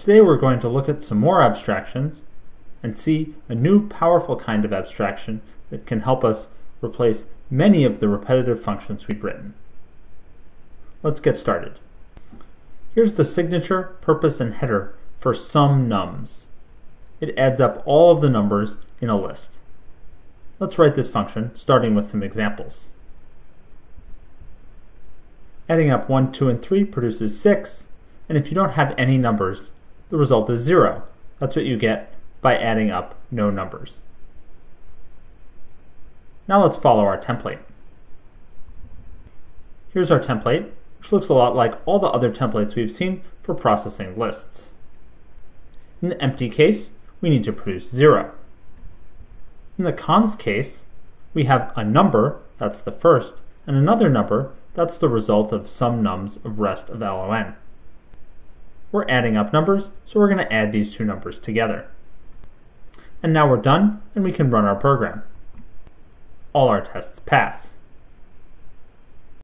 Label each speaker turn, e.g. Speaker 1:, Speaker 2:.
Speaker 1: Today we're going to look at some more abstractions and see a new powerful kind of abstraction that can help us replace many of the repetitive functions we've written. Let's get started. Here's the signature, purpose, and header for sum nums. It adds up all of the numbers in a list. Let's write this function, starting with some examples. Adding up 1, 2, and 3 produces 6, and if you don't have any numbers, the result is 0. That's what you get by adding up no numbers. Now let's follow our template. Here's our template, which looks a lot like all the other templates we've seen for processing lists. In the empty case, we need to produce 0. In the cons case, we have a number, that's the first, and another number, that's the result of sum nums of rest of lon. We're adding up numbers, so we're going to add these two numbers together. And now we're done, and we can run our program. All our tests pass.